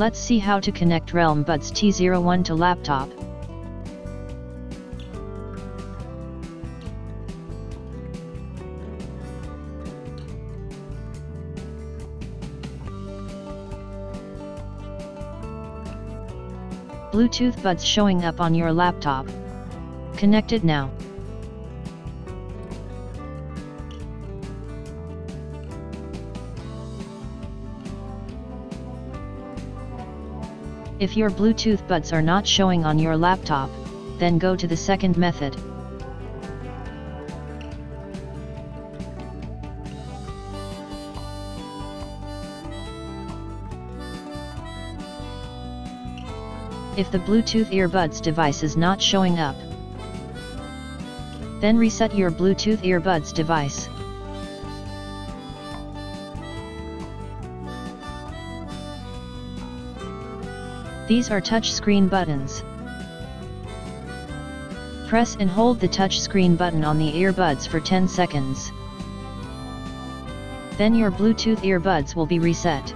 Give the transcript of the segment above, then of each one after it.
Let's see how to connect Realme Buds T01 to laptop. Bluetooth buds showing up on your laptop. Connected now. If your Bluetooth buds are not showing on your laptop, then go to the second method. If the Bluetooth earbuds device is not showing up, then reset your Bluetooth earbuds device. These are touch screen buttons. Press and hold the touch screen button on the earbuds for 10 seconds. Then your Bluetooth earbuds will be reset.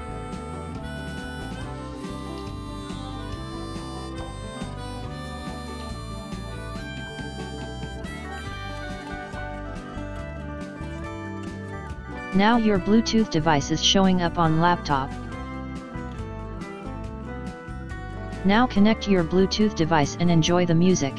Now your Bluetooth device is showing up on laptop. Now connect your Bluetooth device and enjoy the music.